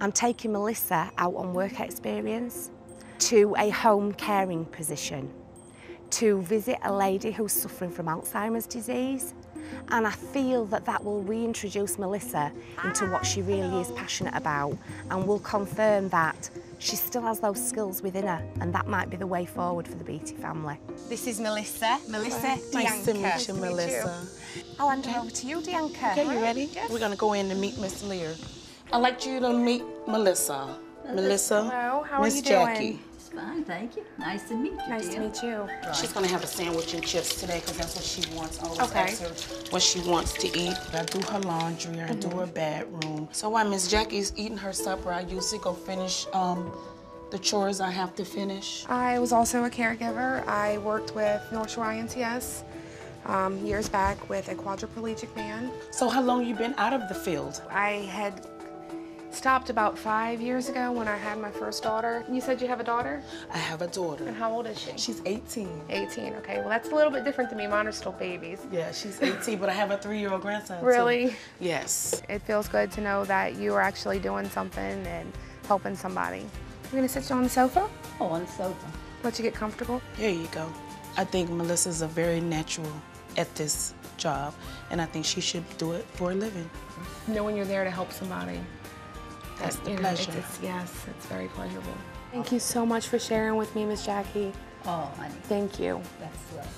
I'm taking Melissa out on work experience to a home caring position to visit a lady who's suffering from Alzheimer's disease. And I feel that that will reintroduce Melissa into what she really is passionate about and will confirm that she still has those skills within her and that might be the way forward for the Beattie family. This is Melissa. Melissa Nice to meet you, Melissa. I'll hand it over to you, Dianca. Okay, you ready? Yes. We're gonna go in and meet Miss Lear. I'd like you to meet Melissa. Melissa. Hello, how are Miss you doing? Jackie. It's fine, thank you. Nice to meet you, Nice to meet you. She's gonna have a sandwich and chips today because that's what she wants. I always Okay. ask her what she wants to eat. I do her laundry, I do her bedroom. So while Miss Jackie's eating her supper, I usually go finish um, the chores I have to finish. I was also a caregiver. I worked with North Shore INTS um, years back with a quadriplegic man. So how long you been out of the field? I had stopped about five years ago when I had my first daughter. You said you have a daughter? I have a daughter. And how old is she? She's 18. 18. Okay, well that's a little bit different than me. Mine are still babies. Yeah, she's 18, but I have a three-year-old grandson. too. Really? Yes. It feels good to know that you are actually doing something and helping somebody. We're gonna sit you on the sofa, Oh, on the sofa. let you get comfortable. There you go. I think Melissa's a very natural at this job, and I think she should do it for a living. Knowing you're there to help somebody. That's the you know, pleasure. It's, it's, yes, it's very pleasurable. Thank you so much for sharing with me, Miss Jackie. Oh, honey, Thank you. that's lovely.